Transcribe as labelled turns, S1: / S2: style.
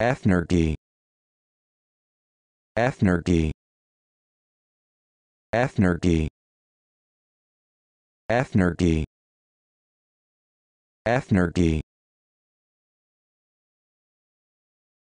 S1: Ethnergy Ethnergy Ethnergy Ethnergy Ethnergy